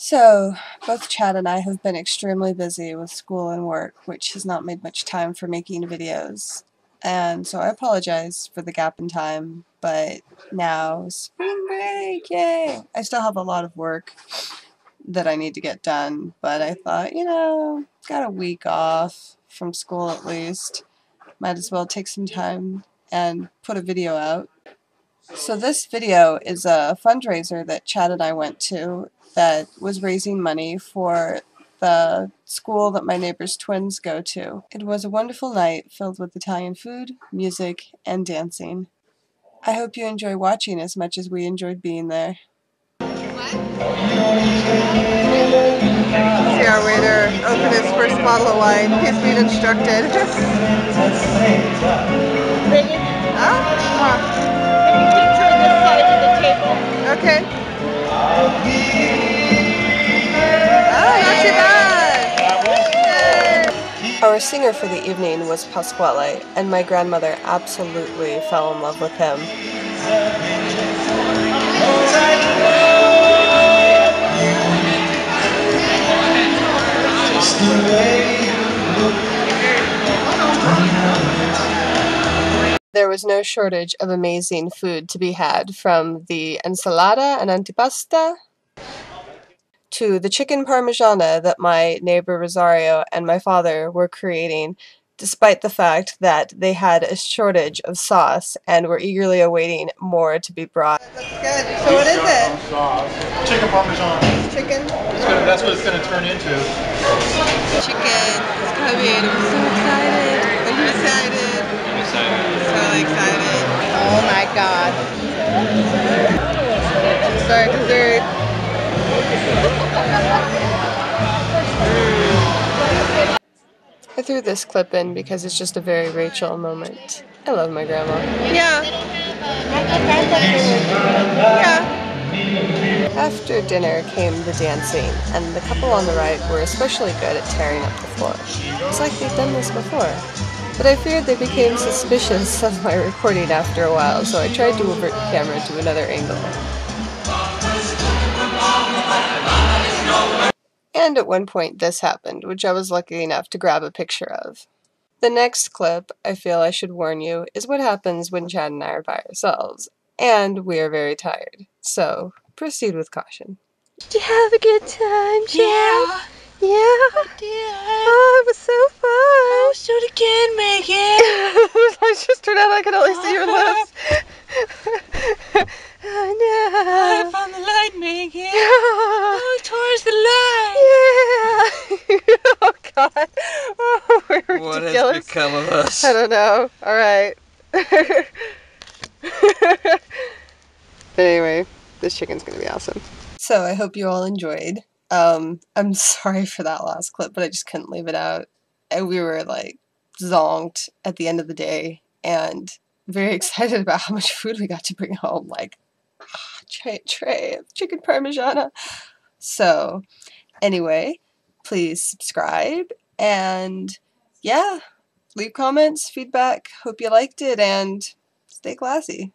So, both Chad and I have been extremely busy with school and work, which has not made much time for making videos. And so I apologize for the gap in time, but now, spring break, yay! I still have a lot of work that I need to get done, but I thought, you know, got a week off from school at least. Might as well take some time and put a video out. So this video is a fundraiser that Chad and I went to that was raising money for the school that my neighbor's twins go to. It was a wonderful night filled with Italian food, music, and dancing. I hope you enjoy watching as much as we enjoyed being there. See our waiter open his first bottle of wine. He's being instructed. Huh? Our singer for the evening was Pasquale, and my grandmother absolutely fell in love with him. There was no shortage of amazing food to be had, from the ensalada and antipasta to the chicken parmigiana that my neighbor Rosario and my father were creating, despite the fact that they had a shortage of sauce and were eagerly awaiting more to be brought. That's good. So what is it? Sauce. Chicken parmesan. Chicken? It's gonna, that's what it's going to turn into. Chicken is coming. I'm so excited. Are you excited? I'm excited. So excited. Oh my god. Sorry, dessert. I threw this clip in because it's just a very Rachel moment. I love my grandma. Yeah. Yeah. After dinner came the dancing, and the couple on the right were especially good at tearing up the floor. It's like they'd done this before. But I feared they became suspicious of my recording after a while, so I tried to avert the camera to another angle. And at one point this happened, which I was lucky enough to grab a picture of. The next clip, I feel I should warn you, is what happens when Chad and I are by ourselves, and we are very tired. So, proceed with caution. Did you have a good time, Chad? Yeah. Yeah? I did. Oh, it was so fun! Oh, so again, Megan. Lights just turned out, I could only see your lips. oh I no! found the light, Megan. Yeah. Oh, towards the light. Yeah! oh god! Oh, we're What ridiculous. has become of us? I don't know. Alright. but anyway, this chicken's gonna be awesome. So I hope you all enjoyed. Um, I'm sorry for that last clip, but I just couldn't leave it out. And we were like zonked at the end of the day and very excited about how much food we got to bring home. Like, giant tray of chicken parmigiana. So, anyway, please subscribe and yeah, leave comments, feedback. Hope you liked it and stay classy.